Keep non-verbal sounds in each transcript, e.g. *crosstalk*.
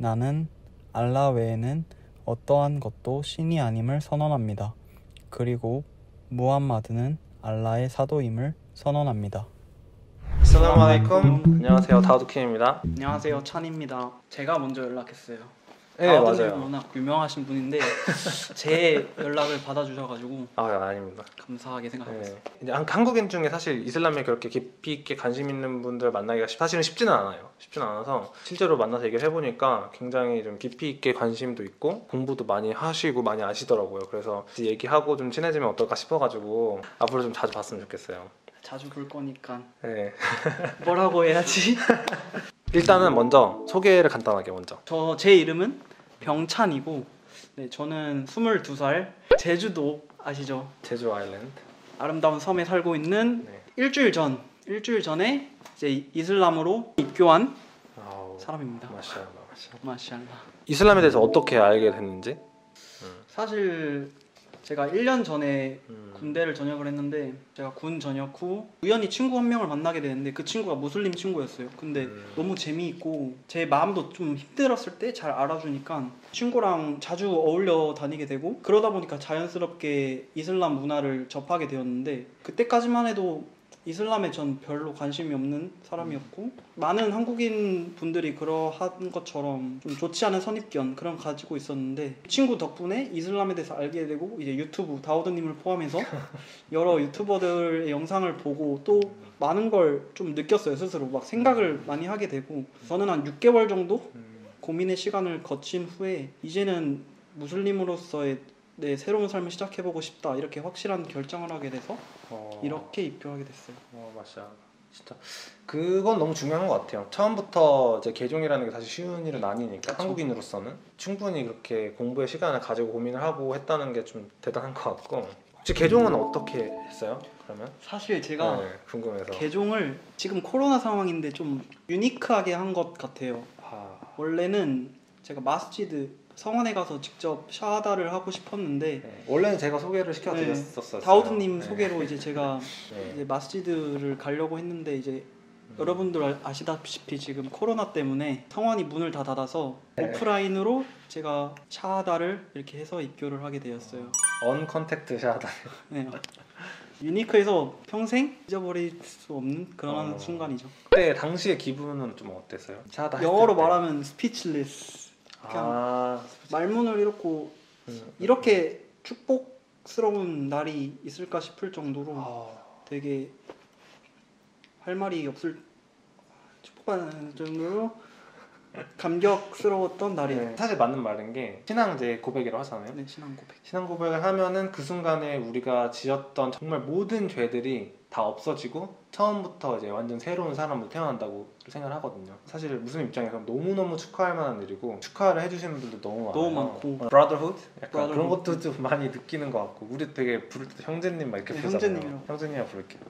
나는 알라 외에는 어떠한 것도 신이 아님을 선언합니다. 그리고 무함마드는 알라의 사도임을 선언합니다. 안녕하세요. 다우드킴입니다. 안녕하세요, 찬입니다. 제가 먼저 연락했어요. 네, 다우드님은 맞아요. 워낙 유명하신 분인데 *laughs* 제 연락을 받아주셔가지고 아, 아닙니다. 감사하게 생각하고 있어요. 네. 이제 한- 한국인 중에 사실 이슬람에 그렇게 깊이 있게 관심 있는 분들 만나기가 쉽- 사실은 쉽지는 않아요. 쉽지는 않아서 실제로 만나서 얘기를 해보니까 굉장히 좀 깊이 있게 관심도 있고 공부도 많이 하시고 많이 아시더라고요. 그래서 얘기하고 좀 친해지면 어떨까 싶어가지고 앞으로 좀 자주 봤으면 좋겠어요. 자주 볼 거니까 네. 뭐라고 해야지? *laughs* 일단은 먼저 소개를 간단하게 먼저. 저 제 이름은 병찬이고 네, 저는 22살 제주도 아시죠? 제주 아일랜드. 아름다운 섬에 살고 있는 네. 일주일 전 일주일 전에 이제 이슬람으로 입교한 아우, 사람입니다. 마샬라, 마샬라. 마샬라. 이슬람에 대해서 어떻게 알게 됐는지? 사실 제가 1년 전에 음. 군대를 전역을 했는데 제가 군 전역 후 우연히 친구 한 명을 만나게 되는데 그 친구가 무슬림 친구였어요. 근데 음. 너무 재미있고 제 마음도 좀 힘들었을 때 잘 알아주니까 친구랑 자주 어울려 다니게 되고 그러다 보니까 자연스럽게 이슬람 문화를 접하게 되었는데 그때까지만 해도 이슬람에 전 별로 관심이 없는 사람이었고 많은 한국인 분들이 그러한 것처럼 좀 좋지 않은 선입견 그런 거 가지고 있었는데 친구 덕분에 이슬람에 대해서 알게 되고 이제 유튜브 다우드님을 포함해서 *laughs* 여러 유튜버들의 영상을 보고 또 많은 걸 좀 느꼈어요 스스로. 막 생각을 많이 하게 되고. 저는 한 6개월 정도 음. 고민의 시간을 거친 후에 이제는 무슬림으로서의 내 새로운 삶을 시작해보고 싶다 이렇게 확실한 결정을 하게 돼서 어. 이렇게 입교하게 됐어요. 어 맞아 진짜 그건 너무 중요한 것 같아요 처음부터 이제 개종이라는 게 사실 쉬운 일은 아니니까 그쵸. 한국인으로서는 충분히 그렇게 공부의 시간을 가지고 고민을 하고 했다는 게 좀 대단한 것 같고 혹시 개종은 어떻게 했어요 그러면 사실 제가 네, 궁금해서 개종을 지금 코로나 상황인데 좀 유니크하게 한 것 같아요. 아, 원래는 제가 마스지드 성원에 가서 직접 샤하다를 하고 싶었는데 네. 원래는 제가 소개를 시켜드렸었어요 다우드님 네. 소개로 이제 제가 *laughs* 네. 이제 마스지드를 가려고 했는데 이제 음. 여러분들 아- 아시다시피 지금 코로나 때문에 성원이 문을 다 닫아서 네. 오프라인으로 제가 샤하다를 이렇게 해서 입교를 하게 되었어요. 언컨택트 샤다 *laughs* 네. 유니크해서 평생 잊어버릴 수 없는 그런 어. 순간이죠. 그때 당시의 기분은 좀 어땠어요? 샤다 했을 영어로 때. 말하면 speechless. 아 말문을 잃고 음. 이렇게 축복스러운 날이 있을까 싶을 정도로 아, 되게 할 말이 없을 축복받는 정도로 감격스러웠던 날이에요. 네, 사실 맞는 말인 게 신앙제 고백이라고 하잖아요 네, 신앙 고백. 신앙 고백을 하면은 그 순간에 우리가 지었던 정말 모든 죄들이 다 없어지고 처음부터 이제 완전 새로운 사람으로 태어난다고 생각을 하거든요. 사실 무슨 입장에서 너무너무 축하할 만한 일이고 축하를 해주시는 분들도 너무 많아요. 너무 많고. 어, brotherhood? 약간 그런 brotherhood. 것도 좀 많이 느끼는 것 같고 우리 되게 부를 때 형제님 막 이렇게 네, 부르잖아요. 형제님이라고. 형제님이라 부를게요.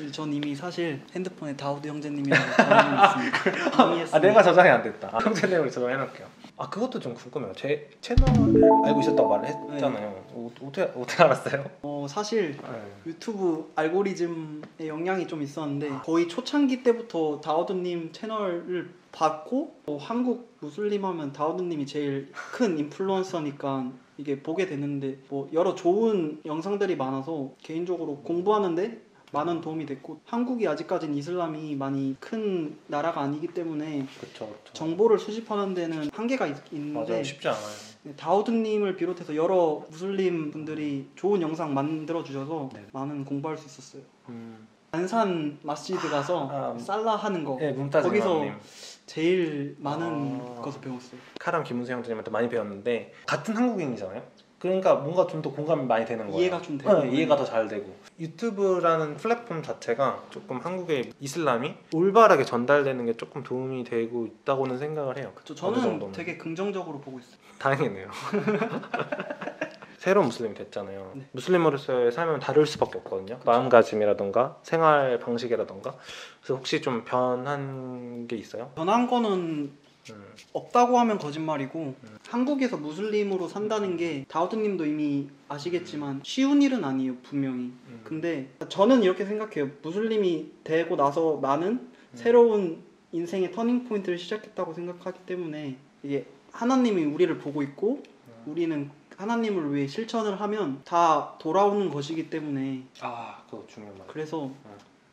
네. 전 이미 사실 핸드폰에 다우드 형제님이라고. *laughs* 이미 아 했습니다. 내가 저장이 안 됐다. 아, 형제님으로 저장해놓을게요. 아 그것도 좀 궁금해요. 제 채널을 알고 있었다고 말을 했잖아요. 어, 어떻게 어떻게 알았어요? 어, 사실 네. 유튜브 알고리즘의 영향이 좀 있었는데 거의 초창기 때부터 다우드님 채널을 봤고 어, 한국 무슬림 하면 다우드님이 제일 큰 인플루언서니까 이게 보게 되는데 뭐 여러 좋은 영상들이 많아서 개인적으로 공부하는데 많은 도움이 됐고 한국이 아직까지는 이슬람이 많이 큰 나라가 아니기 때문에 그렇죠. 그렇죠. 정보를 수집하는 데는 한계가 있, 있는데 맞아요. 쉽지 않아요. 네, 다우드님을 비롯해서 여러 무슬림 분들이 좋은 영상 만들어 주셔서 네. 많은 공부할 수 있었어요. 음. 안산 마스지드 가서 아, 살라 하는 거 네, 거기서 이마님. 제일 많은 아. 것을 배웠어요. 카람 김은수 형제님한테 많이 배웠는데 같은 한국인이잖아요. 그러니까 뭔가 좀 더 공감이 많이 되는 거예요. 이해가 좀 되고. 네, 이해가 더 잘 되고. 유튜브라는 플랫폼 자체가 조금 한국의 이슬람이 올바르게 전달되는 게 조금 도움이 되고 있다고는 생각을 해요. 저 어느 저는 정도는. 되게 긍정적으로 보고 있어요. 다행이네요. *laughs* 새로운 무슬림이 됐잖아요. 네. 무슬림으로서의 삶은 다를 수밖에 없거든요. 마음가짐이라던가 생활 방식이라던가. 그래서 혹시 좀 변한 게 있어요? 변한 거는 음. 없다고 하면 거짓말이고 한국에서 무슬림으로 산다는 게 다우드님도 이미 아시겠지만 쉬운 일은 아니에요 분명히. 음. 근데 저는 이렇게 생각해요. 무슬림이 되고 나서 나는 새로운 인생의 터닝 포인트를 시작했다고 생각하기 때문에 이게 하나님이 우리를 보고 있고 우리는 하나님을 위해 실천을 하면 다 돌아오는 것이기 때문에 아 그거 중요한 말. 그래서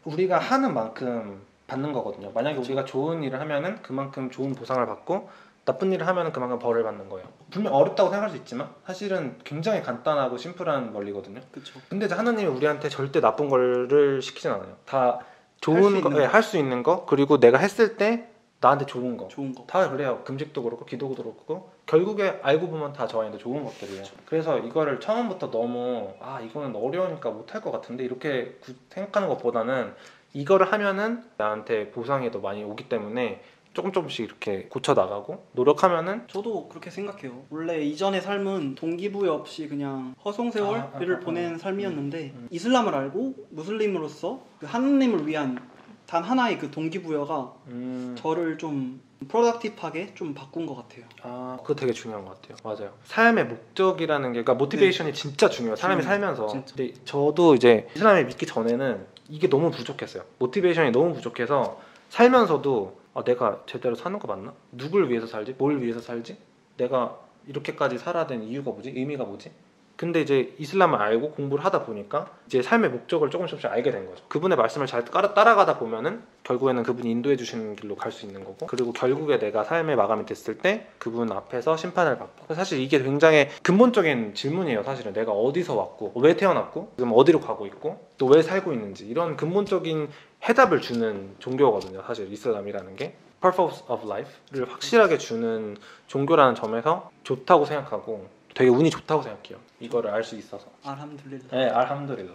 우리가 하는 만큼 받는 거거든요. 만약에 우리가 좋은 일을 하면은 그만큼 좋은 보상을 받고 나쁜 일을 하면은 그만큼 벌을 받는 거예요. 분명 어렵다고 생각할 수 있지만 사실은 굉장히 간단하고 심플한 원리거든요. 그쵸 근데 하나님이 우리한테 절대 나쁜 거를 시키진 않아요. 다 할수 좋은 거, 예, 거. 할수 있는 거 그리고 내가 했을 때 나한테 좋은 거. 좋은 거 다 그래요. 금식도 그렇고 기도도 그렇고 결국에 알고 보면 다 저한테 좋은 것들이에요. 그래서 이거를 처음부터 너무 아 이거는 어려우니까 못할 것 같은데 이렇게 구- 생각하는 것보다는 이거를 하면은 나한테 보상이 더 많이 오기 때문에 조금 조금씩 이렇게 고쳐 나가고 노력하면은 저도 그렇게 생각해요. 원래 이전의 삶은 동기부여 없이 그냥 허송세월을 아, 아, 아, 아. 보낸 삶이었는데 음. 이슬람을 알고 무슬림으로서 그 하나님을 위한 단 하나의 그 동기부여가 음, 저를 좀 프로덕티브하게 좀 바꾼 것 같아요. 아 그거 되게 중요한 것 같아요. 맞아요. 삶의 목적이라는 게 그러니까 모티베이션이 진짜 중요해요. 사람이 네. 중요해요. 살면서. 진짜. 근데 저도 이제 이슬람을 믿기 전에는 이게 너무 부족했어요. 모티베이션이 너무 부족해서 살면서도 아, 내가 제대로 사는 거 맞나? 누굴 위해서 살지? 뭘 위해서 살지? 내가 이렇게까지 살아야 되는 이유가 뭐지? 의미가 뭐지? 근데 이제 이슬람을 알고 공부를 하다 보니까 이제 삶의 목적을 조금씩 조금씩 알게 된 거죠. 그분의 말씀을 잘 따라, 따라가다 보면은 결국에는 그분이 인도해 주시는 길로 갈 수 있는 거고 그리고 결국에 내가 삶의 마감이 됐을 때 그분 앞에서 심판을 받고 사실 이게 굉장히 근본적인 질문이에요. 사실은 내가 어디서 왔고 왜 태어났고 지금 어디로 가고 있고 또 왜 살고 있는지 이런 근본적인 해답을 주는 종교거든요. 사실 이슬람이라는 게 purpose of life를 확실하게 주는 종교라는 점에서 좋다고 생각하고 되게 운이 좋다고 생각해요. 이거를 알 수 있어서. 알함둘릴라. 네, 알함드릴라.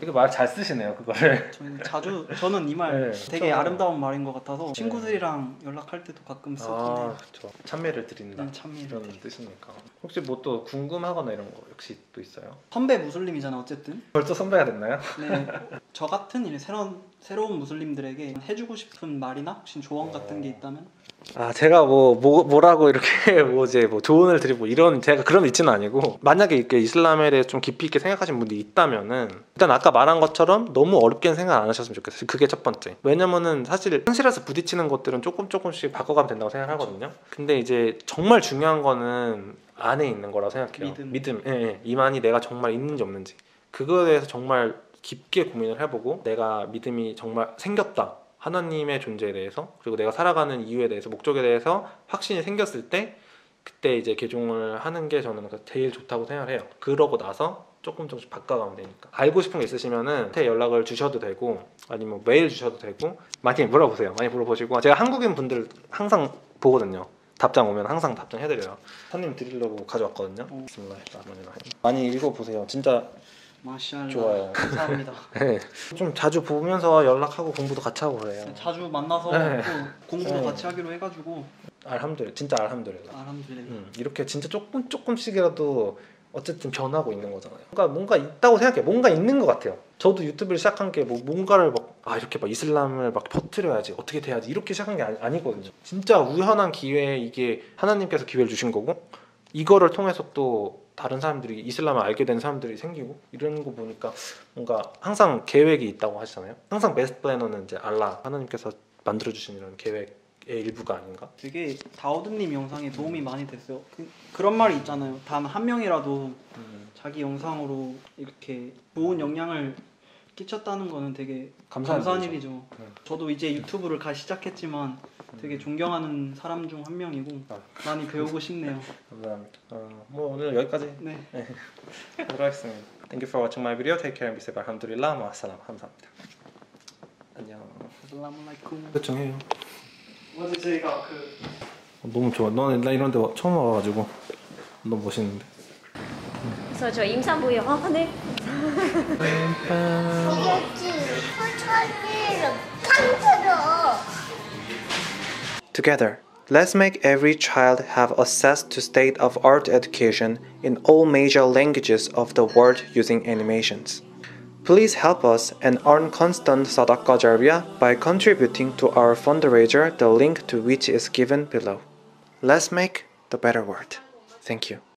되게 말 잘 쓰시네요, 그거를. 저는 자주 저는 이 말 네, 되게 저- 아름다운 말인 것 같아서 친구들이랑 연락할 때도 가끔 쓰긴 아, 해요. 그렇죠. 찬미를 드린다. 네, 찬미를 이런 뜻이니까. 혹시 뭐 또 궁금하거나 이런 거 역시 또 있어요? 선배 무슬림이잖아 어쨌든. 벌써 선배가 됐나요? 네, *laughs* 저 같은 이제 새로운 새로운 무슬림들에게 해주고 싶은 말이나 혹시 조언 같은 게 있다면 아 제가 뭐, 뭐 뭐라고 이렇게 *laughs* 뭐 이제 뭐 조언을 드리고 이런 제가 그런 위치는 아니고 만약에 이렇게 이슬람에 대해 좀 깊이 있게 생각하시는 분들이 있다면은 일단 아까 말한 것처럼 너무 어렵게는 생각 안 하셨으면 좋겠어요. 그게 첫 번째. 왜냐면은 사실 현실에서 부딪히는 것들은 조금 조금씩 바꿔가면 된다고 생각하거든요. 근데 이제 정말 중요한 거는 안에 있는 거라고 생각해요. 믿음. 믿음. 예, 예. 이만이 내가 정말 있는지 없는지 그거에 대해서 정말 깊게 고민을 해보고 내가 믿음이 정말 생겼다. 하나님의 존재에 대해서 그리고 내가 살아가는 이유에 대해서 목적에 대해서 확신이 생겼을 때 그때 이제 개종을 하는 게 저는 제일 좋다고 생각을 해요. 그러고 나서 조금 조금씩 바꿔가면 되니까 알고 싶은 게 있으시면은 제 연락을 주셔도 되고 아니면 메일 주셔도 되고 많이 물어보세요. 많이 물어보시고 제가 한국인 분들 항상 보거든요. 답장 오면 항상 답장 해드려요. 손님 드리려고 가져왔거든요. 어. 비스밀라히르rah마니르라힘. 많이 읽어보세요. 진짜 마샬라 좋아요. 감사합니다. *laughs* 네. 좀 자주 보면서 연락하고 공부도 같이 하고 그래요. 자주 만나서 네. 또 공부도 네. 같이 하기로 해가지고 알함드릴 진짜 알함드릴라. 알함둘릴라. 음, 이렇게 진짜 조금 조금씩이라도 어쨌든 변하고 있는 거잖아요. 뭔가 뭔가 있다고 생각해. 뭔가 있는 것 같아요. 저도 유튜브를 시작한 게 뭐 뭔가를 막 아 이렇게 막 이슬람을 막 퍼뜨려야지 어떻게 돼야지 이렇게 시작한 게 아니, 거든요 진짜 우연한 기회에 이게 하나님께서 기회를 주신 거고 이거를 통해서 또 다른 사람들이 이슬람을 알게 된 사람들이 생기고 이런 거 보니까 뭔가 항상 계획이 있다고 하시잖아요. 항상 베스트 플래너는 이제 알라 하나님께서 만들어 주신 이런 계획의 일부가 아닌가? 되게 다우드님 영상에 도움이 많이 됐어요. 그, 그런 말이 있잖아요. 단 한 명이라도 자기 영상으로 이렇게 좋은 영향을 끼쳤다는 거는 되게 감사한 감사한 일이죠. 일이죠. 네. 저도 이제 유튜브를 가 시작했지만 되게 존경하는 사람 중 한 명이고 아. 많이 배우고 싶네요. *laughs* 감사합니다. 어, 뭐 오늘 여기까지 네. 하도록 하겠습니다. Thank you for watching my video. Take care and be safe. 알함두릴라. 마살람. 감사합니다. 안녕. 살라말라이쿰. 결정해요. 어제 저희가 그 너무 좋아. 너는 나 이런 데 처음 와가지고 너무 멋있는데. 그래서 저 임산부요. 아, 네. 이겼지. 천천히 탕들어. Together, let's make every child have access to state-of-art education in all major languages of the world using animations. Please help us and earn constant Jariyah by contributing to our fundraiser, the link to which is given below. Let's make the better world. Thank you.